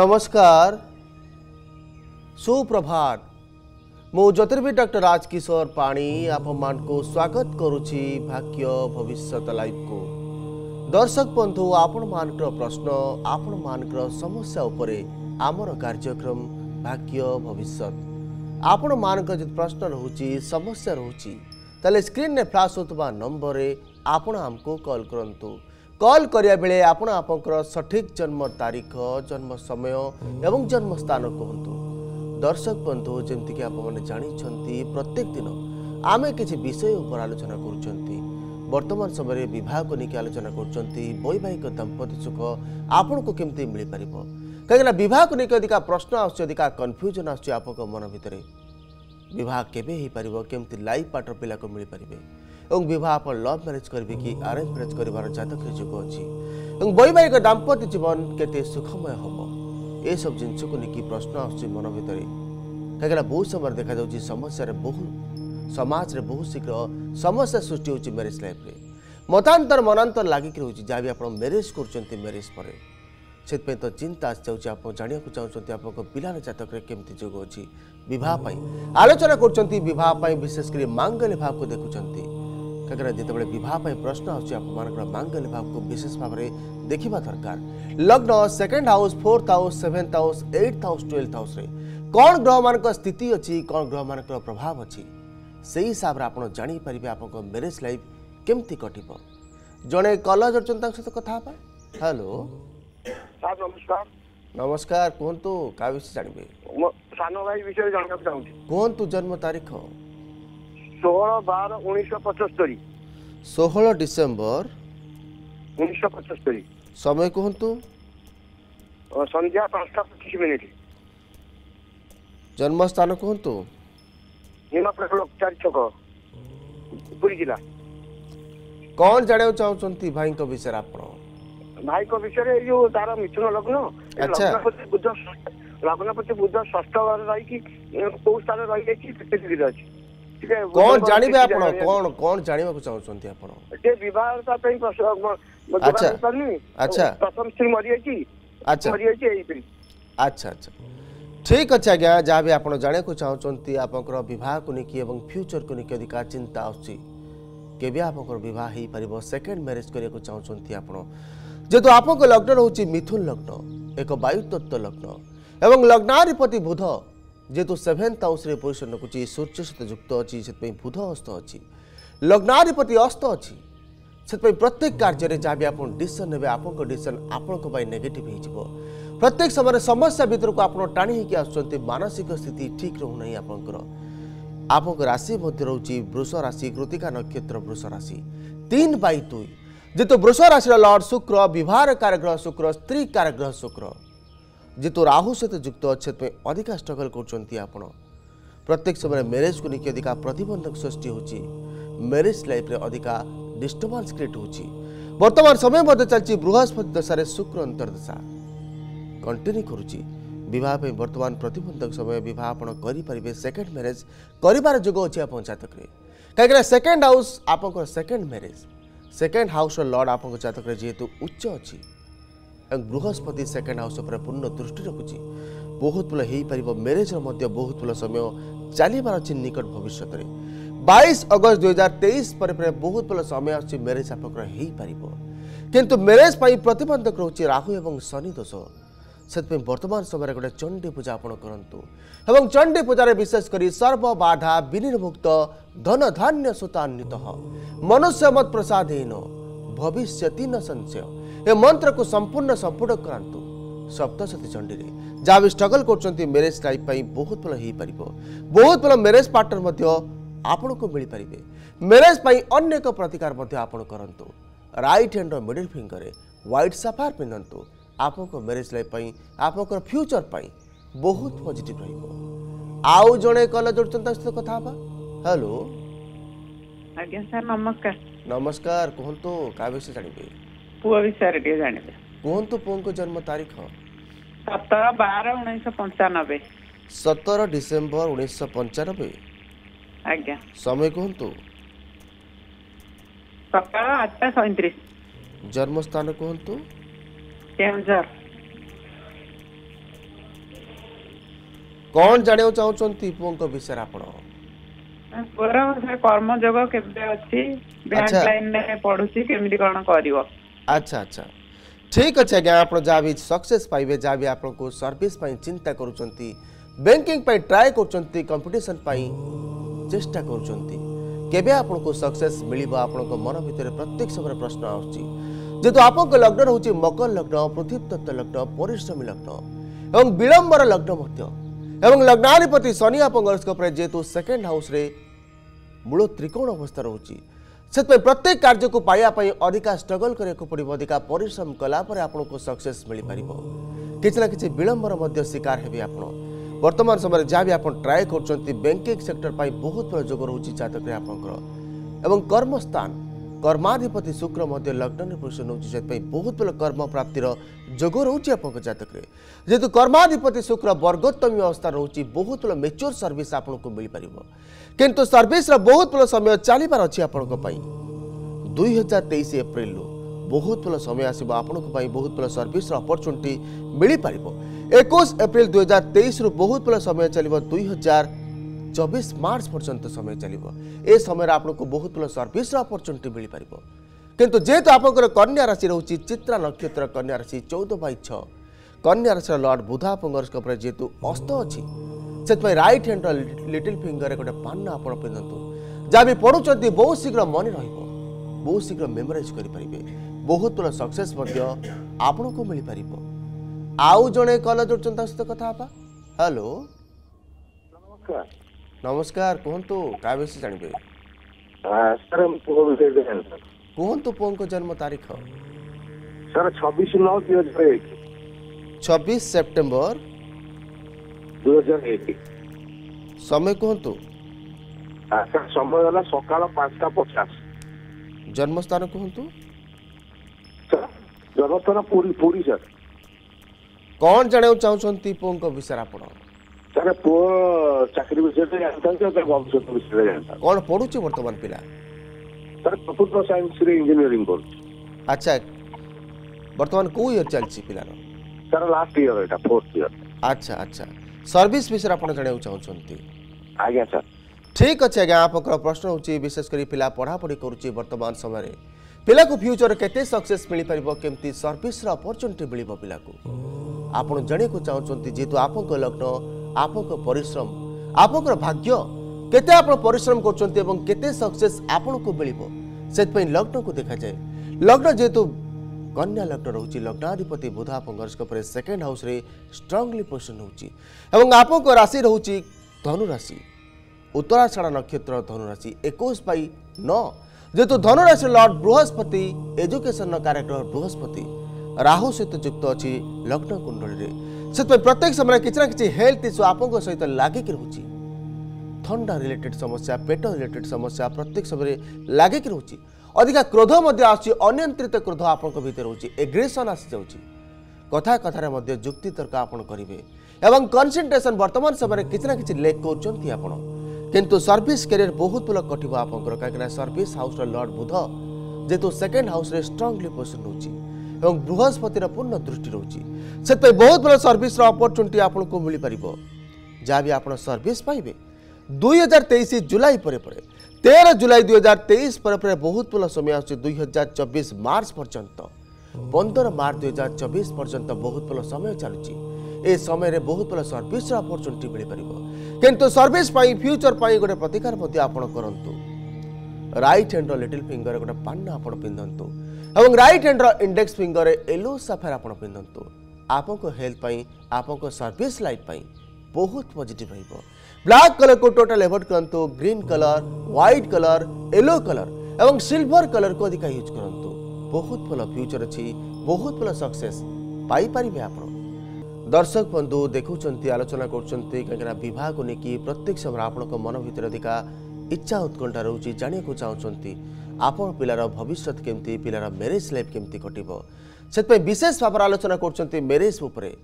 নমস্কার সুপ্রভাত মু জ্যোতির্বিদ ডক্টর রাজকিশোর পাণি ଆପଣମାନଙ୍କୁ ସ୍ୱାଗତ କରୁଛି ଭାଗ୍ୟ ଭବିଷ୍ୟତ ଲାଇଭକୁ ଦର୍ଶକ ବନ୍ଧୁ ଆପଣମାନଙ୍କର ପ୍ରଶ୍ନ ଆପଣମାନଙ୍କର ସମସ୍ୟା ଉପରେ ଆମର କାର୍ଯ୍ୟକ୍ରମ ଭାଗ୍ୟ ଭବିଷ୍ୟତ ଆପଣମାନଙ୍କର ଯଦି ପ୍ରଶ୍ନ ରହୁଛି ସମସ୍ୟା ରହୁଛି ତାହେଲେ ସ୍କ୍ରିନ୍ରେ ଫ୍ଲାସ୍ ହେଉଥିବା ନମ୍ବରରେ ଆପଣ ଆମକୁ କଲ୍ କରନ୍ତୁ কল করা বেড়ে আপনার আপনার সঠিক জন্ম তারিখ জন্ম সময় এবং জন্ম স্থান কুহতু দর্শক বন্ধু যেমিকি আপনার জাঁচান প্রত্যেক দিন আমি কিছু বিষয় উপরে আলোচনা করছেন বর্তমান সময়ের বিবাহকে নিয়ে আলোচনা করছেন বৈবাহিক দাম্পত্য সুখ আপনার কমিটি মিপার কিনা বিবাহকে নিয়ে অধিকা প্রশ্ন আসছে অধিকা কনফ্যুজন আসছে আপনার মন ভিতরে বিবাহ কেবে হয়ে পার কেমি লাইফ পার্টনর পিলা মিপারে এবং বিবাহ আপনার লভ ম্যারেজ করবে কি আরেঞ্জ ম্যারেজ করবার জাতক যোগ অছি এবং বৈবাহিক দাম্পত্য জীবন কেতে সুখময় হব এসব জিনিসকে নিয়ে প্রশ্ন আসছে মন ভিতরে কাইকিনা বহু সময় দেখা যাচ্ছে সমস্যার বহু সমাজরে বহু শীঘ্র সমস্যা সৃষ্টি হচ্ছে ম্যারেজ লাইফ্রে মতান্তর মনান্তর লাগিকি রয়েছে যা বি আপনার ম্যারেজ করছেন ম্যারেজ পরে ସେଥିପାଇଁ ତ ଚିନ୍ତା ଆସିଯାଉଛି ଆପଣ ଜାଣିବାକୁ ଚାହୁଁଛନ୍ତି ଆପଣଙ୍କ ପିଲାର ଜାତକରେ କେମିତି ଯୋଗ ଅଛି ବିବାହ ପାଇଁ ଆଲୋଚନା କରୁଛନ୍ତି ବିବାହ ପାଇଁ ବିଶେଷ କରି ମାଙ୍ଗଲ୍ୟ ଭାବକୁ ଦେଖୁଛନ୍ତି क्या जिते बड़े बहुत प्रश्न आपर मांगल्य भाव को विशेष भाव में देखा दरकार लग्न second house fourth house seventh house eighth house twelfth house कौन ग्रह मान स्थित अच्छी कौन ग्रह मान प्रभाव अच्छी से ही हिसाब से आप जापर आप मेरेज लाइफ केमती कटव जड़े कल अच्छा सहित कथा हेलो नमस्कार नमस्कार कहतु क्या विषय जानवे कहतु जन्म तारीख ষোহল বার উনিশশো পঁচস্তরি ষোহল ডিসেম্বর উনিশশো পঁচস্তরি সময় কুহতু সন্ধ্যা পাঁচটা পঁচিশ মিনিট জন্মস্থান কুহতু নিমাপ্রকল্প চারি ছক ପୁରୀ ଜିଲ୍ଲା କ'ଣ ଜାଣିବାକୁ ଚାହୁଁଛନ୍ତି ଭାଇଙ୍କ ବିଷୟରେ ଆପଣ ଭାଇଙ୍କ ବିଷୟରେ ଏଇ ଯୋଉ ତାର ମିଥୁନ ଲଗ୍ନ ଲଗ୍ନପତି ବୁଦ୍ଧ ଲଗ୍ନପତି ବୁଦ୍ଧ ଷଷ୍ଠ ଘରେ ରହିକି କୋଉ ସ୍ଥାନରେ ରହିଯାଇଛି କେତେ ଡିଗ୍ରୀ ଅଛି କଣ ଜାଣିବେ ଆପଣ କଣ କଣ ଜାଣିବାକୁ ଚାହୁଁଛନ୍ତି ଆପଣ ଯେ ବିବାହତା ପାଇଁ ଆଚ୍ଛା ଆଚ୍ଛା ପ୍ରଥମ ସ୍ତ୍ରୀ ମରିଯାଇଛି ଆଚ୍ଛା ମରିଯାଇଛି ଏଇପରି ଆଚ୍ଛା ଆଚ୍ଛା ଠିକ୍ ଅଛି ଆଜ୍ଞା ଯାହା ବି ଆପଣ ଜାଣିବାକୁ ଚାହୁଁଛନ୍ତି ଆପଣଙ୍କର ବିବାହକୁ ନେଇକି ଏବଂ ଫ୍ୟୁଚରକୁ ନେଇକି ଅଧିକା ଚିନ୍ତା ଆସୁଛି କେବେ ଆପଣଙ୍କର ବିବାହ ହେଇପାରିବ ସେକେଣ୍ଡ ମ୍ୟାରେଜ୍ କରିବାକୁ ଚାହୁଁଛନ୍ତି ଆପଣ ଯେହେତୁ ଆପଣଙ୍କ ଲଗ୍ନ ରହୁଛି ମିଥୁନ ଲଗ୍ନ ଏକ ବାୟୁ ତତ୍ତ୍ୱ ଲଗ୍ନ ଏବଂ ଲଗ୍ନାଧିପତି ବୁଧ जेहतु सेभेन्थ हाउस पोजिशन रखुच्छी सूर्य सहित युक्त अच्छी से बुध अस्त अच्छी लग्नाधिपति अस्त अच्छी से प्रत्येक कार्य जहाँ भी आपसन ने आपसन आपगेट हो प्रत्येक समय समस्या भितर को आपड़ टाणी आसुच्च मानसिक स्थिति ठीक रोना आपंकर आप राशि मध्य रोच वृष राशि कृतिका नक्षत्र वृष राशि तीन बै दुई जेहतु वृष राशि लर्ड शुक्र बहार कारग्रह शुक्र स्त्री कारग्रह शुक्र ଯେହେତु ରାହୁ ସହିତ ଯୁକ୍ତ ଅଛି ସେଥିପାଇଁ ଅଧିକା ଷ୍ଟ୍ରଗଲ୍ କରୁଛନ୍ତି ଆପଣ ପ୍ରତ୍ୟେକ ସମୟରେ ମ୍ୟାରେଜ୍କୁ ନେଇକି ଅଧିକା ପ୍ରତିବନ୍ଧକ ସୃଷ୍ଟି ହେଉଛି ମ୍ୟାରେଜ୍ ଲାଇଫ୍ରେ ଅଧିକା ଡିଷ୍ଟର୍ବାନ୍ସ କ୍ରିଏଟ୍ ହେଉଛି ବର୍ତ୍ତମାନ ସମୟ ମଧ୍ୟ ଚାଲିଛି ବୃହସ୍ପତି ଦଶାରେ ଶୁକ୍ର ଅନ୍ତର୍ଦଶା କଣ୍ଟିନ୍ୟୁ କରୁଛି ବିବାହ ପାଇଁ ବର୍ତ୍ତମାନ ପ୍ରତିବନ୍ଧକ ସମୟ ବିବାହ ଆପଣ କରିପାରିବେ ସେକେଣ୍ଡ ମ୍ୟାରେଜ୍ କରିବାର ଯୋଗ ଅଛି ଆପଣଙ୍କ ଜାତକରେ କାହିଁକିନା ସେକେଣ୍ଡ ହାଉସ୍ ଆପଣଙ୍କର ସେକେଣ୍ଡ ମ୍ୟାରେଜ୍ ସେକେଣ୍ଡ ହାଉସ୍ର ଲର୍ଡ଼ ଆପଣଙ୍କ ଜାତକରେ ଯେହେତୁ ଉଚ୍ଚ ଅଛି ଏବଂ ବୃହସ୍ପତି ସେକେଣ୍ଡ ହାଉସ୍ ଉପରେ ପୂର୍ଣ୍ଣ ଦୃଷ୍ଟି ରଖୁଛି ବହୁତ ଭଲ ହୋଇପାରିବ ମ୍ୟାରେଜ୍ର ମଧ୍ୟ ବହୁତ ଭଲ ସମୟ ଚାଲିବାର ଅଛି ନିକଟ ଭବିଷ୍ୟତରେ ବାଇଶ ଅଗଷ୍ଟ ଦୁଇ ହଜାର ତେଇଶ ପରେ ପରେ ବହୁତ ଭଲ ସମୟ ଆସୁଛି ମ୍ୟାରେଜ୍ ଆପଣଙ୍କର ହୋଇପାରିବ କିନ୍ତୁ ମ୍ୟାରେଜ୍ ପାଇଁ ପ୍ରତିବନ୍ଧକ ରହୁଛି ରାହୁ ଏବଂ ଶନି ଦୋଷ ସେଥିପାଇଁ ବର୍ତ୍ତମାନ ସମୟରେ ଗୋଟେ ଚଣ୍ଡୀ ପୂଜା ଆପଣ କରନ୍ତୁ ଏବଂ ଚଣ୍ଡୀ ପୂଜାରେ ବିଶେଷ କରି ସର୍ବବାଧା ବିନିର୍ମୁକ୍ତ ଧନଧାନ୍ୟ ସୁତାନ୍ୱିତ ମନୁଷ୍ୟ ମତ ପ୍ରସାଦହୀନ ଭବିଷ୍ୟତି ନ ସଂଶୟ ଏ ମନ୍ତ୍ରକୁ ସମ୍ପୂର୍ଣ୍ଣ ସପୋର୍ଟ କରାନ୍ତୁ ସପ୍ତସତୀ ଚଣ୍ଡୀରେ ଯାହା ବି ଷ୍ଟ୍ରଗଲ୍ କରୁଛନ୍ତି ମ୍ୟାରେଜ୍ ଲାଇଫ୍ ପାଇଁ ବହୁତ ଭଲ ହେଇପାରିବ ବହୁତ ଭଲ ମ୍ୟାରେଜ୍ ପାର୍ଟନର୍ ମଧ୍ୟ ଆପଣଙ୍କୁ ମିଳିପାରିବେ ମ୍ୟାରେଜ୍ ପାଇଁ ଅନ୍ୟ ଏକ ପ୍ରତିକାର ମଧ୍ୟ ଆପଣ କରନ୍ତୁ ରାଇଟ୍ ହ୍ୟାଣ୍ଡର ମିଡ଼ିଲ୍ ଫିଙ୍ଗରରେ ହ୍ୱାଇଟ୍ ସାଫାର ପିନ୍ଧନ୍ତୁ ଆପଣଙ୍କ ମ୍ୟାରେଜ୍ ଲାଇଫ୍ ପାଇଁ ଆପଣଙ୍କର ଫ୍ୟୁଚର୍ ପାଇଁ ବହୁତ ପଜିଟିଭ୍ ରହିବ ଆଉ ଜଣେ କଲର୍ ଯୋଡ଼ୁଛନ୍ତି ତା ସହିତ କଥା ହେବା ହ୍ୟାଲୋ ଆଜ୍ଞା ସାର୍ ନମସ୍କାର ନମସ୍କାର କୁହନ୍ତୁ କାହା ବିଷୟରେ ଜାଣିବେ ପୁଅ ବିଷୟରେ ଟିକେ ଜାଣିବେ କୁହନ୍ତୁ ପୁଅଙ୍କ ଜନ୍ମ ତାରିଖ ସତର ବାର ଉଣେଇଶହ ପଞ୍ଚାନବେ ସତର ଡିସେମ୍ବର ଉଣେଇଶହ ପଞ୍ଚାନବେ ଆଜ୍ଞା ସମୟ କୁହନ୍ତୁ ସକାଳ ଆଠଟା ସଇଁତିରିଶ ଜନ୍ମସ୍ଥାନ କୁହନ୍ତୁ କେଉଁଝର କ'ଣ ଜାଣିବାକୁ ଚାହୁଁଛନ୍ତି ପୁଅଙ୍କ ବିଷୟରେ ଆପଣ ପୁଅର କର୍ମଯୋଗ କେବେ ଅଛି ବ୍ୟାଙ୍କ ଲାଇନରେ ପଢୁଛି କେମିତି କ'ଣ କରିବ আচ্ছা আচ্ছা ঠিক আছে আজ্ঞা আপনার যা বি সকসেস পাইবে যা বি আপনার সর্ভিস চিন্তা করছেন ব্যাঙ্কিং ট্রাই করছেন কম্পিটিশন চেষ্টা করছেন কেবে আপনার সকসেস মিলব আপনার মন ভিতরে প্রত্যেক সময় প্রশ্ন আসছে যেহেতু আপনার লগ্ন রয়েছে মকর লগ্ন পৃথিবী তত্ত্ব লগ্ন পরিশ্রমী লগ্ন এবং বিড়ম্বর লগ্ন মধ্য এবং লগ্নাধিপতি শনি আপনার যেহেতু সেকেন্ড হাউসে মূল ত্রিকোণ অবস্থা রয়েছে ᱥᱛᱮ મે প্রত্যেক কার্যକୁ পাই পাই অধিকা স্ট্রাগল কৰেক পঢ়িব অধিকা পরিশ্রম কৰা পৰা আপোনক সাকসেস মিলি পৰিব কিছু না কি বিলম্বৰ মধ্য শিকার হেবি আপোন বৰ্তমান সময়ৰ যাৱে আপোন ট্ৰাই কৰচন্তি বেংকিং সেক্টৰ পাই বহুত সুযোগ ৰৌচি জাতক আপংকৰ এবং কর্মস্থান কর্মாதிপতি শুক্ৰ মধ্য লখনউৰ পুৰুষ নউচি জেত পাই বহুত কৰ্ম প্রাপ্তিৰ সুযোগ ৰৌচি আপক জাতক হেতু কর্মாதிপতি শুক্ৰ বৰ্গোত্তম অৱস্থা ৰৌচি বহুত মেচৰ সার্ভিস আপোনক মিলি পৰিব किंतु सर्भिस र बहुत भयो समय चलबारु हजार तेइस एप्रि बहुत भयो समय आप बहुत भयो सर्भिस र अपर्च्युनिटी एकै एप्रि दुई हजार रु बहुत भयो समय चल्यो दुई हजार चबिस मर्च पर्यन्त समय चल्यो ए समय र आहुत सर्भिस र अपर्च्युनिटी कि कन्याशि चित्रा नक्षत्र कन्या कन्याशि चौध बय छ कन्याशिर लर्ड बुधा पङ्गरको जे अस्त अझ set my right hand a little finger ए पान पन्न आपन पजन्तु जाबे पढुचति बहु शीघ्र मन रहिबो बहु शीघ्र मेमोराइज गरि परिबे बहु तोला सक्सेस मध्य आपनकु मिलि परिबो आउ जणे कला जोडचन्तास्तो कथा हापा हेलो नमस्कार नमस्कार कोहुन्तो प्राइभसी जानिबे सरम पुहबिसेर देल पुहुन्तो पोंको जन्म तारिख सर 26 सेप्टेम्बर सेप्टेम्बर ଦୂରଜନ ଏକ ସମୟ କୁହନ୍ତୁ ସାର୍ ସମୟ ହେଲା ସକାଳ ପାଞ୍ଚଟା ପଚାଶ ଜନ୍ମସ୍ଥାନ କୁହନ୍ତୁ ଜନ୍ମସ୍ଥାନ ପୁରୀ ପୁରୀ ସାର୍ କ'ଣ ଜାଣିବାକୁ ଚାହୁଁଛନ୍ତି ପୁଅଙ୍କ ବିଷୟରେ ଆପଣ ସାର୍ ପୁଅ ଚାକିରି ବିଷୟରେ ଜାଣିଥାନ୍ତି ଆଉ ଭବିଷ୍ୟତ ବିଷୟରେ ଜାଣିଥାନ୍ତି କ'ଣ ପଢୁଛି ବର୍ତ୍ତମାନ ପିଲା ସାର୍ କମ୍ପ୍ୟୁଟର ସାଇନ୍ସରେ ଇଞ୍ଜିନିୟରିଂ କରୁଛି ଆଚ୍ଛା ବର୍ତ୍ତମାନ କେଉଁ ଇୟର୍ ଚାଲିଛି ପିଲାର ସାର୍ ଲାଷ୍ଟ ଇୟର୍ ଏଇଟା ଫୋର୍ଥ ଇୟର୍ ଆଚ୍ଛା ଆଚ୍ଛା সর্ভিস বিষয়ে আপনার জাঁয়া চাহুন আজ্ঞা স্যার ঠিক আছে আজ্ঞা আপনার প্রশ্ন হচ্ছে বিশেষ করে পিলা পড়াপড়ি করছে বর্তমান সময় ପିଲାକୁ ଫ୍ୟୁଚର କେତେ ସକ୍ସେସ୍ ମିଳିପାରିବ କେମିତି ସର୍ଭିସର ଅପରଚ୍ୟୁନିଟି ମିଳିବ ପିଲାକୁ ଆପଣ ଜାଣିବାକୁ ଚାହୁଁଛନ୍ତି ଯେହେତୁ ଆପଣଙ୍କ ଲଗ୍ନ ଆପଣଙ୍କ ପରିଶ୍ରମ ଆପଣଙ୍କର ଭାଗ୍ୟ କେତେ ଆପଣ ପରିଶ୍ରମ କରୁଛନ୍ତି ଏବଂ କେତେ ସକ୍ସେସ୍ ଆପଣଙ୍କୁ ମିଳିବ ସେଥିପାଇଁ ଲଗ୍ନକୁ ଦେଖାଯାଏ ଲଗ୍ନ ଯେହେତୁ कन्या लग्न रोच लग्नाधिपति बुध आपर्ष सेकेंड हाउस स्ट्रंगली पोजिशन हो आप राशि रोच धनुराशि उत्तराषाढ़ा नक्षत्र धनुराशि एक न जेहतु धनुराशि लर्ड बृहस्पति एजुकेशन क्यारेक्टर बृहस्पति राहु सहित युक्त अच्छी लग्न कुंडली से प्रत्येक समय कि हेल्थ इश्यू आप सहित लगिक रोच थंडा रिलेटेड समस्या पेट रिलेटेड समस्या प्रत्येक समय लगिक रोचे ଅଧିକା କ୍ରୋଧ ମଧ୍ୟ ଆସୁଛି ଅନିୟନ୍ତ୍ରିତ କ୍ରୋଧ ଆପଣଙ୍କ ଭିତରେ ରହୁଛି ଏଗ୍ରେସନ୍ ଆସିଯାଉଛି କଥା କଥାରେ ମଧ୍ୟ ଯୁକ୍ତିତର୍କ ଆପଣ କରିବେ ଏବଂ କନସେନ୍ଟ୍ରେସନ୍ ବର୍ତ୍ତମାନ ସମୟରେ କିଛି ନା କିଛି ଲେକ୍ କରୁଛନ୍ତି ଆପଣ କିନ୍ତୁ ସର୍ଭିସ୍ କ୍ୟାରିୟର ବହୁତ ଭଲ କଟିବ ଆପଣଙ୍କର କାହିଁକିନା ସର୍ଭିସ୍ ହାଉସ୍ର ଲର୍ଡ଼ ବୁଧ ଯେହେତୁ ସେକେଣ୍ଡ ହାଉସ୍ରେ ଷ୍ଟ୍ରଙ୍ଗଲି ପୋଜିସନ୍ ରହୁଛି ଏବଂ ବୃହସ୍ପତିର ପୂର୍ଣ୍ଣ ଦୃଷ୍ଟି ରହୁଛି ସେଥିପାଇଁ ବହୁତ ଭଲ ସର୍ଭିସ୍ର ଅପରଚ୍ୟୁନିଟି ଆପଣଙ୍କୁ ମିଳିପାରିବ ଯାହା ବି ଆପଣ ସର୍ଭିସ୍ ପାଇବେ ଦୁଇ ହଜାର ତେଇଶ ଜୁଲାଇ ପରେ ପରେ তের জুলাই দুই হাজার তেইশ পরে পরে বহুত ভাল সময় আসছে দুই হাজার চব্বিশ মার্চ পর্যন্ত পনের মার্চ দুই হাজার চব্বিশ পর্যন্ত বহুত ভাল সময় চালুছি এই সময়ের বহুত ভাল সর্ভিসর অপরচুনিটি মিলিপার কিন্তু সর্ভিস পাই ফ্যুচর পাই গোটে প্রতিকার মধ্যে আপনার করতু রাইট হ্যান্ডর লিটিল ফিঙ্গর গোটে পান্না আপনার পিঁধতু এবং রাইট হ্যান্ডর ইন্ডেক্স ফিঙ্গর এলো সাফার আপনার পিঁধতু আপনার হেলথ পাই আপনার সর্ভিস লাইফ পাই बहुत पजिटिव है ब्लाक कलर को टोटाल एवोड करूँ green colour white colour yellow colour एवं सिल्वर कलर को अधिक यूज करूँ बहुत भल फ्यूचर अच्छी बहुत भल सक्से आप दर्शक बंधु देखुं आलोचना करना बहुत को लेकिन प्रत्येक समय आप मन भितर अधिका इच्छा उत्कंठा रोच जानक चाहते आप पिलार भविष्य केमती पिलार मेरेज लाइफ केमती कटो से विशेष भाव आलोचना करेज उपरूर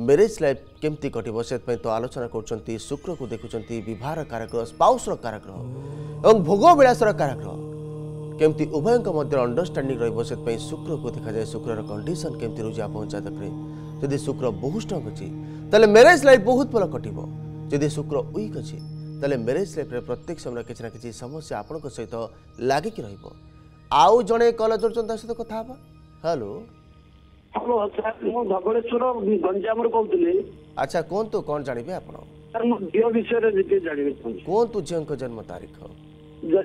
ମ୍ୟାରେଜ୍ ଲାଇଫ୍ କେମିତି କଟିବ ସେଥିପାଇଁ ତ ଆଲୋଚନା କରୁଛନ୍ତି ଶୁକ୍ରକୁ ଦେଖୁଛନ୍ତି ବିବାହର କାରାଗ୍ରହ ସ୍ପାଉସ୍ର କାରାଗ୍ରହ ଏବଂ ଭୋଗ ବିଳାସର କାରାଗ୍ରହ କେମିତି ଉଭୟଙ୍କ ମଧ୍ୟରେ ଅଣ୍ଡରଷ୍ଟାଣ୍ଡିଂ ରହିବ ସେଥିପାଇଁ ଶୁକ୍ରକୁ ଦେଖାଯାଏ ଶୁକ୍ରର କଣ୍ଡିସନ୍ କେମିତି ରହୁଛି ଆପଣଙ୍କ ଜାତକରେ ଯଦି ଶୁକ୍ର ବହୁ ଷ୍ଟ୍ରଙ୍ଗ୍ ଅଛି ତାହେଲେ ମ୍ୟାରେଜ୍ ଲାଇଫ୍ ବହୁତ ଭଲ କଟିବ ଯଦି ଶୁକ୍ର ୱିକ୍ ଅଛି ତାହେଲେ ମ୍ୟାରେଜ୍ ଲାଇଫ୍ରେ ପ୍ରତ୍ୟେକ ସମୟରେ କିଛି ନା କିଛି ସମସ୍ୟା ଆପଣଙ୍କ ସହିତ ଲାଗିକି ରହିବ ଆଉ ଜଣେ କଲ୍ ଧରୁଛନ୍ତି ତା ସହିତ କଥା ହେବା ହ୍ୟାଲୋ ହ୍ୟାଲୋ ସାର୍ ମୁଁ ଧବଳେଶ୍ୱର ଗଞ୍ଜାମରୁ କହୁଥିଲି ଆଚ୍ଛା କୁହନ୍ତୁ କ'ଣ ଜାଣିବେ ଆପଣ ସାର୍ ମୁଁ ଝିଅ ବିଷୟରେ ଟିକେ ଜାଣିବେ କୁହନ୍ତୁ ଝିଅଙ୍କ ଜନ୍ମ ତାରିଖ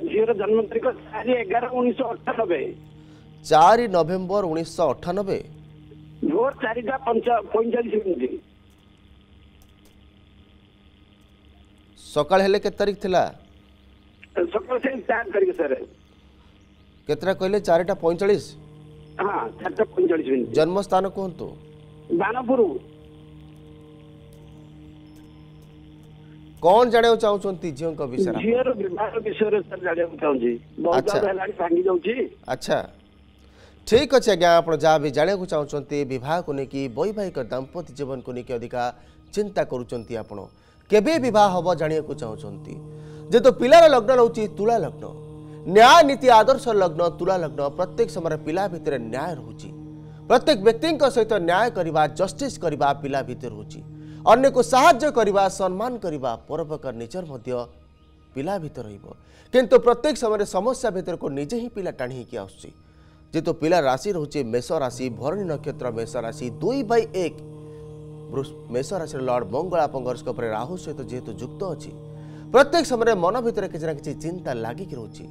ଝିଅର ଜନ୍ମ ତାରିଖ ଚାରି ଏଗାର ଉଣେଇଶହ ଅଠାନବେ ଚାରି ନଭେମ୍ବର ଉଣେଇଶହ ଅଠାନବେ ଭୋର ଚାରିଟା ପଇଁଚାଳିଶ ମିନିଟ୍ ସକାଳ ହେଲେ କେତେ ତାରିଖ ଥିଲା ସକାଳ ସେଇ ଚାରି ତାରିଖ ସାର୍ କେତେଟା କହିଲେ ଚାରିଟା ପଇଁଚାଳିଶ जन्मस्थान कहतु कौन जाने चाहती झील विषय अच्छा ठीक अच्छे आज्ञा आप जहाँ भी जानक चाहते बहुत को लेकिन वैवाहिक दाम्पत्य जीवन को लेकिन अधिका चिंता करुँच केवे बह चाहते जेहतु पिलार लग्न रोचे तुला लग्न न्याय नीति आदर्श लग्न तुला लग्न प्रत्येक समय पिला भितर न्याय रोचे प्रत्येक व्यक्ति सहित न्याय करवा जस्टिस करवा पिला भितर रोचे अन्य को साहाଯ୍य करवा सम्मान करवा परोपकार नेचर मध्य पिला भितर रहिबो किंतु प्रत्येक समय समस्या भितर को निजे ही पिला टाणी कि आसुची जेहेतु पिला राशि रोचे मेष राशि भरणी नक्षत्र मेष राशि दुई बै एक मेष राशि लर्ड मंगल आपंकर राहु सहित जेहेतु युक्त अच्छी प्रत्येक समय मन भितर किसी ना किसी चिंता लागिक रोचे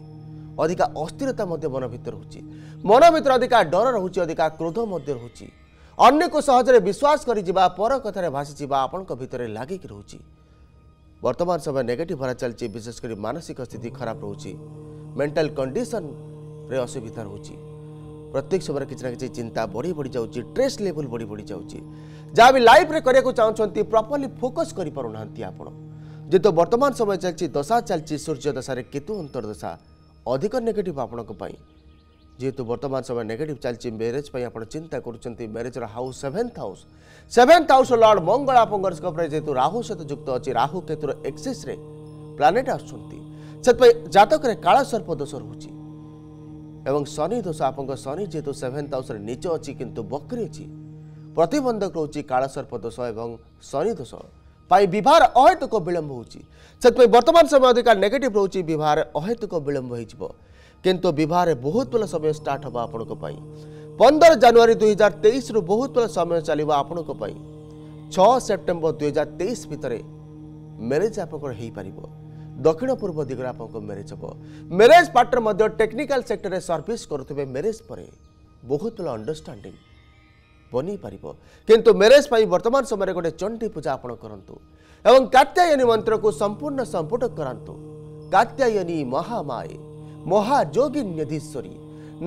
ଅଧିକା ଅସ୍ଥିରତା ମଧ୍ୟ ମନ ଭିତରେ ରହୁଛି ମନ ଭିତରେ ଅଧିକା ଡର ରହୁଛି ଅଧିକା କ୍ରୋଧ ମଧ୍ୟ ରହୁଛି ଅନ୍ୟକୁ ସହଜରେ ବିଶ୍ୱାସ କରିଯିବା ପର କଥାରେ ଭାସିଯିବା ଆପଣଙ୍କ ଭିତରେ ଲାଗିକି ରହୁଛି ବର୍ତ୍ତମାନ ସମୟ ନେଗେଟିଭ୍ ଭରା ଚାଲିଛି ବିଶେଷ କରି ମାନସିକ ସ୍ଥିତି ଖରାପ ରହୁଛି ମେଣ୍ଟାଲ କଣ୍ଡିସନରେ ଅସୁବିଧା ରହୁଛି ପ୍ରତ୍ୟେକ ସମୟରେ କିଛି ନା କିଛି ଚିନ୍ତା ବଢ଼ି ବଢ଼ି ଯାଉଛି ଷ୍ଟ୍ରେସ୍ ଲେଭେଲ୍ ବଢ଼ି ବଢ଼ି ଯାଉଛି ଯାହା ବି ଲାଇଫ୍ରେ କରିବାକୁ ଚାହୁଁଛନ୍ତି ପ୍ରପର୍ଲି ଫୋକସ୍ କରିପାରୁନାହାନ୍ତି ଆପଣ ଯେହେତୁ ବର୍ତ୍ତମାନ ସମୟ ଚାଲିଛି ଦଶା ଚାଲିଛି ସୂର୍ଯ୍ୟ ଦଶାରେ କେତୁ ଅନ୍ତର୍ଦଶା ଅଧିକ ନେଗେଟିଭ୍ ଆପଣଙ୍କ ପାଇଁ ଯେହେତୁ ବର୍ତ୍ତମାନ ସମୟ ନେଗେଟିଭ୍ ଚାଲିଛି ମ୍ୟାରେଜ୍ ପାଇଁ ଆପଣ ଚିନ୍ତା କରୁଛନ୍ତି ମ୍ୟାରେଜ୍ର house seventh house seventh house lord ମଙ୍ଗଳ ଆପଣଙ୍କ ସ୍କୋପ୍ରେ ଯେହେତୁ ରାହୁ ସହିତ ଯୁକ୍ତ ଅଛି ରାହୁ କେତୁର ଏକ୍ସିସ୍ରେ ପ୍ଲାନେଟ୍ ଆସୁଛନ୍ତି ସେଥିପାଇଁ ଜାତକରେ କାଳ ସର୍ପ ଦୋଷ ରହୁଛି ଏବଂ ଶନି ଦୋଷ ଆପଣଙ୍କ ଶନି ଯେହେତୁ ସେଭେନ୍ଥ ହାଉସ୍ରେ ନିଚ ଅଛି କିନ୍ତୁ ବକ୍ରି ଅଛି ପ୍ରତିବନ୍ଧକ ରହୁଛି କାଳ ସର୍ପ ଦୋଷ ଏବଂ ଶନି ଦୋଷ व्यवहार अहेतुक विलम्ब हो बर्तमान समय अधिका नेगेटिव रोचे बहुत अहेतुक विलम्ब हो किंतु बहुत बड़ा समय स्टार्ट हम आपण पंदर जानुरी दुई हजार तेईस रु बहुत बड़ा समय चलो आपण छः सेप्टेम्बर दुई हजार तेईस भितर म्यारेज आप दक्षिण पूर्व दिग्गर आप म्यारेज हम म्यारेज पार्टनर टेक्निकाल सेक्टर में सर्विस करुवे म्यारेज पर बहुत भल अंडरस्टांग ବନେଇପାରିବ କିନ୍ତୁ ମ୍ୟାରେଜ୍ ପାଇଁ ବର୍ତ୍ତମାନ ସମୟରେ ଗୋଟେ ଚଣ୍ଡୀ ପୂଜା ଆପଣ କରନ୍ତୁ ଏବଂ କାତ୍ୟାୟନୀ ମନ୍ତ୍ରକୁ ସମ୍ପୂର୍ଣ୍ଣ ସମ୍ପୁଟ କରାନ୍ତୁ କାତ୍ୟାୟନୀ ମହାମାଏ ମହାଯୋଗୀନ୍ୟଧୀଶ୍ୱରୀ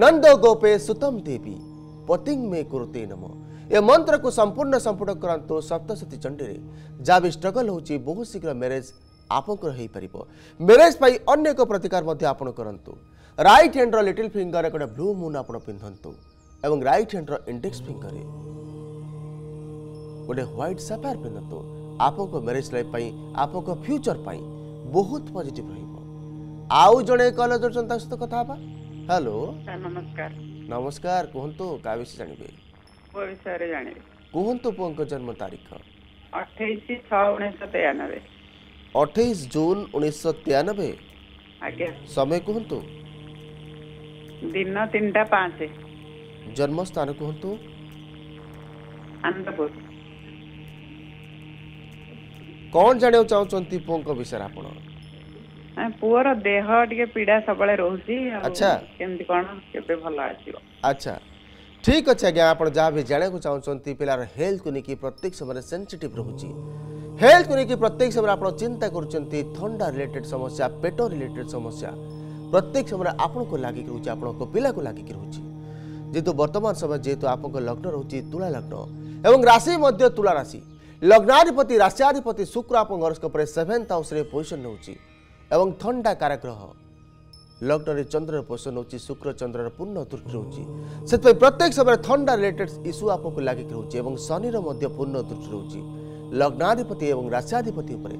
ନନ୍ଦ ଗୋପେ ସୁତମ ଦେବୀ ପତିଂ ମେ କୁରୁତେ ନମ ଏ ମନ୍ତ୍ରକୁ ସମ୍ପୂର୍ଣ୍ଣ ସମ୍ପୁଟ କରାନ୍ତୁ ସପ୍ତଶତୀ ଚଣ୍ଡୀରେ ଯାହା ବି ଷ୍ଟ୍ରଗଲ୍ ହେଉଛି ବହୁ ଶୀଘ୍ର ମ୍ୟାରେଜ୍ ଆପଣଙ୍କର ହୋଇପାରିବ ମ୍ୟାରେଜ୍ ପାଇଁ ଅନ୍ୟ ଏକ ପ୍ରତିକାର ମଧ୍ୟ ଆପଣ କରନ୍ତୁ ରାଇଟ୍ ହ୍ୟାଣ୍ଡର ଲିଟିଲ୍ ଫିଙ୍ଗର ଗୋଟେ ବ୍ଲୁ ମୁନ୍ ଆପଣ ପିନ୍ଧନ୍ତୁ এবং রাইট হ্যান্ডর ইন্ডেক্স ফিঙ্গরে ଗୋଟେ ହ୍ୱାଇଟ୍ ସାଫାୟାର ପିନ୍ଧନ୍ତୁ ଆପଣଙ୍କ ମ୍ୟାରେଜ୍ ଲାଇଫ୍ ପାଇଁ ଆପଣଙ୍କ ଫ୍ୟୁଚର୍ ପାଇଁ ବହୁତ ପଜିଟିଭ୍ ରହିବ ଆଉ ଜଣେ କଲ୍ ଧରୁଛନ୍ତି ତାଙ୍କ ସହିତ କଥା ହେବା ହ୍ୟାଲୋ ନମସ୍କାର ନମସ୍କାର କୁହନ୍ତୁ କାହା ବିଷୟ ଜାଣିବେ ପୁଅ ବିଷୟରେ ଜାଣିବେ କୁହନ୍ତୁ ପୁଅଙ୍କ ଜନ୍ମ ତାରିଖ ଅଠେଇଶ ଛଅ ଉଣେଇଶହ ତେୟାନବେ ଅଠେଇଶ ଜୁନ୍ ଉଣେଇଶହ ତେୟାନବେ ଆଜ୍ଞା ସମୟ କୁହନ୍ତୁ ଦିନ ତିନିଟା ପାଞ୍ଚ जन्म स्थान कहतु कौन जाना चाहते पुओं विषय आप पुअर देह टे पीड़ा सब अच्छा कौन अच्छा ठीक अच्छे आज्ञा आप जहाँ भी जाना चाहते पिलार हेल्थ को लेकिन प्रत्येक समय सेनसीटिव रोचे हेल्थ को लेकिन प्रत्येक समय आप चिंता करा रिलेटेड समस्या पेट रिलेटेड समस्या प्रत्येक समय आपको लागिक रोचे आप पा को लागिक रोचे যেহেতু বর্তমান সময় যেহেতু আপনার লগ্ন রয়েছে তুলা লগ্ন এবং রাশি মধ্য তুলা রাশি লগ্নাধিপতি রাশিয়াধিপতি শুক্র আপনার হরস্কোপে সেভেন্থ হাউসে পজিশন নেଉଛି এবং থন্ডা কারাগ্রহ লগ্নরে চন্দ্রর পোষণ হচ্ছে শুক্র চন্দ্রর পূর্ণ ত্রুটি রয়েছে সেপাই প্রত্যেক সময় থন্ডা রিলেটেড ইস্যু আপনার লাগি রয়েছে এবং শনির মধ্যে পূর্ণ ত্রুটি রয়েছে লগ্নাধিপতি এবং রাশিয়াধিপতি উপরে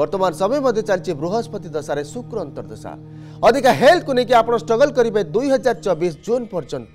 বর্তমান সময় মধ্যে চালছে বৃহস্পতি দশায় শুক্র অন্তর্দশা অধিক হেলথ কু নেই আপনার স্ট্রগল করবে দুই হাজার চবিশ জুন পর্যন্ত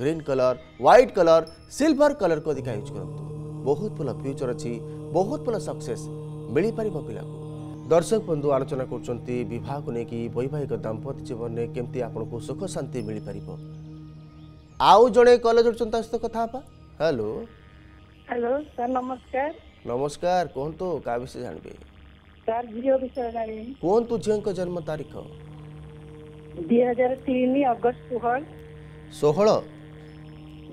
green colour white colour silver କଲର୍କୁ ଅଧିକା ୟୁଜ୍ କରନ୍ତୁ ବହୁତ ଭଲ ଫ୍ୟୁଚର୍ ଅଛି ବହୁତ ଭଲ ସକ୍ସେସ୍ ମିଳିପାରିବ ପିଲାକୁ ଦର୍ଶକ ବନ୍ଧୁ ଆଲୋଚନା କରୁଛନ୍ତି ବିବାହକୁ ନେଇକି ବୈବାହିକ ଦାମ୍ପତ୍ୟ ଜୀବନରେ କେମିତି ଆପଣଙ୍କୁ ସୁଖ ଶାନ୍ତି ମିଳିପାରିବ ଆଉ ଜଣେ କଲେଜ ଅଛନ୍ତି ତା ସହିତ କଥା ହେବା ହ୍ୟାଲୋ ହ୍ୟାଲୋ ସାର୍ ନମସ୍କାର ନମସ୍କାର କୁହନ୍ତୁ କାହା ବିଷୟ ଜାଣିବେ ସାର୍ ଝିଅ ବିଷୟ ଜାଣିବି କୁହନ୍ତୁ ଝିଅଙ୍କ ଜନ୍ମ ତାରିଖ ଦୁଇ ହଜାର ତିନି ଅଗଷ୍ଟ ଷୋହଳ ଷୋହଳ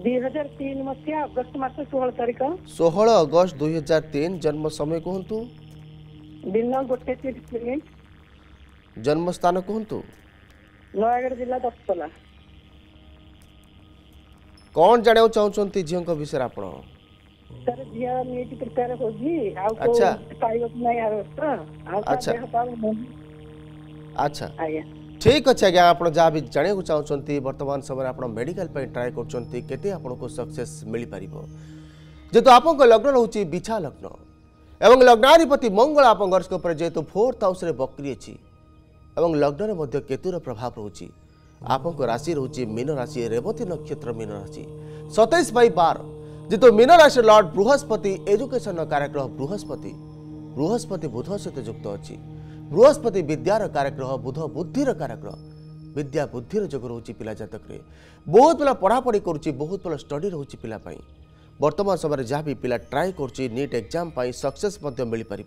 ଦୁଇହଜାର ମସିହା ଅଗଷ୍ଟ ମାସ ଷୋହଳ ତାରିଖ ଷୋହଳ ଅଗଷ୍ଟ ଦୁଇହଜାର ଜନ୍ମ ସମୟ କୁହନ୍ତୁ ଦିନ ଗୋଟେ ତିରିଶ ମିନିଟ୍ ଜନ୍ମ ସ୍ଥାନ କୁହନ୍ତୁ ନୟାଗଡ଼ ଜିଲ୍ଲା ଦଶପଲ୍ଲା କ'ଣ ଜାଣିବାକୁ ଚାହୁଁଛନ୍ତି ଝିଅଙ୍କ ବିଷୟରେ ଆପଣ ସାର୍ ଝିଅ ନିଟ୍ ପ୍ରିପେୟାର ହେଉଛି ଆଉ ପାଇବାକୁ ନାହିଁ ଆର ବର୍ଷ ଆଉ ଆଚ୍ଛା ଆଚ୍ଛା ଆଜ୍ଞା ঠিক আছে আজ্ঞা আপনার যা বি জাঁয়া চাহুন বর্তমান সময় আপনার মেডিকাল ট্রাই করছেন কেতে আপনার সকসেস মিপার যেহেতু আপনার লগ্ন রয়েছে বিছা লগ্ন এবং লগ্নাধিপতি মঙ্গল আপনার গর্ষ উপরে যেহেতু ফোর্থ হাউসে বক্রি অছি এবং লগ্নরে মধ্যে কেতুর প্রভাব রয়েছে আপনার রাশি রয়েছে মীন রাশি রেবতী নক্ষত্র মীন রাশি সতেইশ বাই বার যেহেতু মীন রাশি লর্ড বৃহস্পতি এজুকেশন কারক বৃহস্পতি বৃহস্পতি বুধ সহ যুক্ত অনেক বৃহস্পতি বিদ্যার কারগ্রহ বুধ বুদ্ধির কারগ্রহ বিদ্যা বুদ্ধির যোগ রয়েছে পিলা জাতকরে বহুত পিলা পড়াপড়ি করছে বহুত পিলা স্টডি রয়েছে পিলা পাই বর্তমান সময়ের যা পিলা ট্রাই করছে নিট এক্সাম পাই সকসেস মধ্য মিলিপার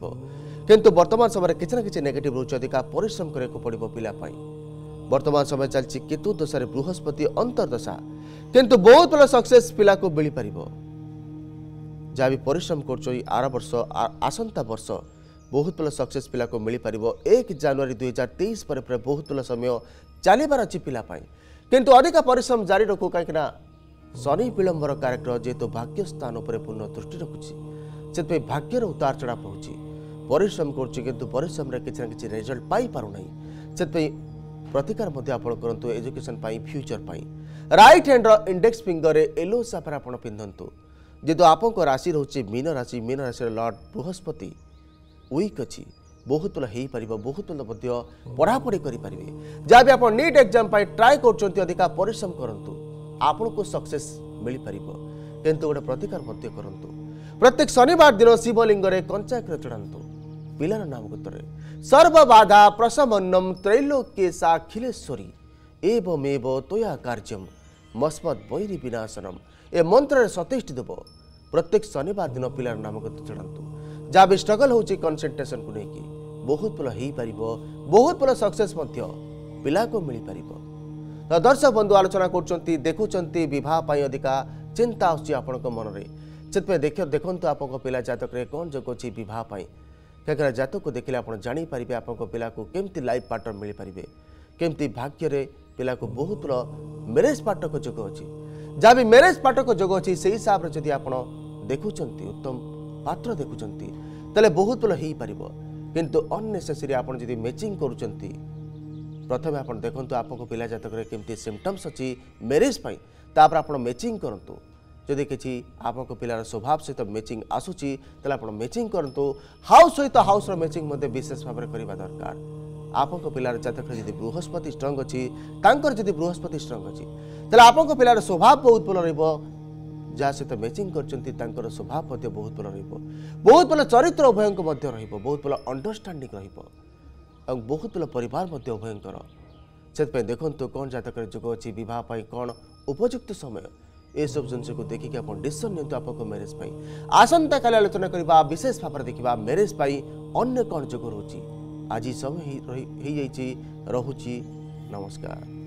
কিন্তু বর্তমান সময়ের কিছু না কিছু নেগেটিভ রয়েছে অধিকা পরিশ্রম করা পড়ব পিলা পাই বর্তমান সময় চালছে কেতু দশার বৃহস্পতি অন্তর্দশা কিন্তু বহুত পিলা সকসেস পিলা মিলিপার যা বি পরিশ্রম করছ আর বর্ষ আসন্তা বর্ষ ବହୁତ ଭଲ ସକ୍ସେସ୍ ପିଲାକୁ ମିଳିପାରିବ ଏକ ଜାନୁଆରୀ ଦୁଇହଜାର ତେଇଶ ପରେ ପରେ ବହୁତ ଭଲ ସମୟ ଚାଲିବାର ଅଛି ପିଲା ପାଇଁ କିନ୍ତୁ ଅଧିକ ପରିଶ୍ରମ ଜାରି ରଖୁ କାହିଁକିନା ଶନି ବିଳମ୍ବର କାରକ ଯେହେତୁ ଭାଗ୍ୟ ସ୍ଥାନ ଉପରେ ପୂର୍ଣ୍ଣ ଦୃଷ୍ଟି ରଖୁଛି ସେଥିପାଇଁ ଭାଗ୍ୟର ଉତାର ଚଢ଼ା ପଡ଼ୁଛି ପରିଶ୍ରମ କରୁଛି କିନ୍ତୁ ପରିଶ୍ରମରେ କିଛି ନା କିଛି ରେଜଲ୍ଟ ପାଇପାରୁନାହିଁ ସେଥିପାଇଁ ପ୍ରତିକାର ମଧ୍ୟ ଆପଣ କରନ୍ତୁ ଏଜୁକେସନ୍ ପାଇଁ ଫ୍ୟୁଚର୍ ପାଇଁ ରାଇଟ୍ ହ୍ୟାଣ୍ଡର ଇଣ୍ଡେକ୍ସ ଫିଙ୍ଗରରେ ୟେଲୋ ସାଫର ଆପଣ ପିନ୍ଧନ୍ତୁ ଯେହେତୁ ଆପଣଙ୍କ ରାଶି ରହୁଛି ମୀନ ରାଶି ମୀନ ରାଶିର ଲର୍ଡ଼ ବୃହସ୍ପତି उई अहिले बहुत है पार बहुत पढापढी गरिपि जहाँबि निट एक्जाम पा अधिका परिश्रम आउँछ सक्सेस गए प्रतिकारु प्रत्येक शनिबार दिन शिवलिङ्गाकर तोया कार्यम मस्मद बैरी विनाशनम ए मन्त्री दब प्रत्येक शनिबार दिन पिलगत चढाँदा ଯାହା ବି ଷ୍ଟ୍ରଗଲ୍ ହେଉଛି କନସେଣ୍ଟ୍ରେସନକୁ ନେଇକି ବହୁତ ଭଲ ହୋଇପାରିବ ବହୁତ ଭଲ ସକ୍ସେସ୍ ମଧ୍ୟ ପିଲାକୁ ମିଳିପାରିବ ତ ଦର୍ଶକ ବନ୍ଧୁ ଆଲୋଚନା କରୁଛନ୍ତି ଦେଖୁଛନ୍ତି ବିବାହ ପାଇଁ ଅଧିକା ଚିନ୍ତା ଆସୁଛି ଆପଣଙ୍କ ମନରେ ସେଥିପାଇଁ ଦେଖ ଦେଖନ୍ତୁ ଆପଣଙ୍କ ପିଲା ଜାତକରେ କ'ଣ ଯୋଗ ଅଛି ବିବାହ ପାଇଁ କାହିଁକିନା ଜାତକକୁ ଦେଖିଲେ ଆପଣ ଜାଣିପାରିବେ ଆପଣଙ୍କ ପିଲାକୁ କେମିତି ଲାଇଫ୍ ପାର୍ଟନର୍ ମିଳିପାରିବେ କେମିତି ଭାଗ୍ୟରେ ପିଲାକୁ ବହୁତ ଭଲ ମ୍ୟାରେଜ୍ ପାର୍ଟନର୍ଙ୍କ ଯୋଗ ଅଛି ଯାହା ବି ମ୍ୟାରେଜ୍ ପାର୍ଟନର୍ଙ୍କ ଯୋଗ ଅଛି ସେହି ହିସାବରେ ଯଦି ଆପଣ ଦେଖୁଛନ୍ତି ଉତ୍ତମ ମାତ୍ର ଦେଖୁଛନ୍ତି ତାହେଲେ ବହୁତ ଭଲ ହେଇପାରିବ କିନ୍ତୁ ଅନ୍ନେସେସରି ଆପଣ ଯଦି ମ୍ୟାଚିଂ କରୁଛନ୍ତି ପ୍ରଥମେ ଆପଣ ଦେଖନ୍ତୁ ଆପଣଙ୍କ ପିଲା ଜାତକରେ କେମିତି ସିମ୍ପଟମ୍ସ ଅଛି ମ୍ୟାରେଜ୍ ପାଇଁ ତାପରେ ଆପଣ ମ୍ୟାଚିଂ କରନ୍ତୁ ଯଦି କିଛି ଆପଣଙ୍କ ପିଲାର ସ୍ୱଭାବ ସହିତ ମ୍ୟାଚିଂ ଆସୁଛି ତାହେଲେ ଆପଣ ମ୍ୟାଚିଂ କରନ୍ତୁ ହାଉସ୍ ସହିତ ହାଉସ୍ର ମ୍ୟାଚିଂ ମଧ୍ୟ ବିଶେଷ ଭାବରେ କରିବା ଦରକାର ଆପଣଙ୍କ ପିଲାର ଜାତକରେ ଯଦି ବୃହସ୍ପତି ଷ୍ଟ୍ରଙ୍ଗ ଅଛି ତାଙ୍କର ଯଦି ବୃହସ୍ପତି ଷ୍ଟ୍ରଙ୍ଗ ଅଛି ତାହେଲେ ଆପଣଙ୍କ ପିଲାର ସ୍ୱଭାବ ବହୁତ ଭଲ ରହିବ ଯାହା ସହିତ ମ୍ୟାଚିଂ କରିଛନ୍ତି ତାଙ୍କର ସ୍ୱଭାବ ମଧ୍ୟ ବହୁତ ଭଲ ରହିବ ବହୁତ ଭଲ ଚରିତ୍ର ଉଭୟଙ୍କ ମଧ୍ୟ ରହିବ ବହୁତ ଭଲ ଅଣ୍ଡରଷ୍ଟାଣ୍ଡିଂ ରହିବ ଏବଂ ବହୁତ ଭଲ ପରିବାର ମଧ୍ୟ ଉଭୟଙ୍କର ସେଥିପାଇଁ ଦେଖନ୍ତୁ କ'ଣ ଜାତକରେ ଯୋଗ ଅଛି ବିବାହ ପାଇଁ କ'ଣ ଉପଯୁକ୍ତ ସମୟ ଏସବୁ ଜିନିଷକୁ ଦେଖିକି ଆପଣ ଡିସିସନ୍ ନିଅନ୍ତୁ ଆପଣଙ୍କ ମ୍ୟାରେଜ୍ ପାଇଁ ଆସନ୍ତାକାଲି ଆଲୋଚନା କରିବା ବିଶେଷ ଭାବରେ ଦେଖିବା ମ୍ୟାରେଜ୍ ପାଇଁ ଅନ୍ୟ କ'ଣ ଯୋଗ ରହୁଛି ଆଜି ସମୟ ହୋଇଯାଇଛି ରହୁଛି ନମସ୍କାର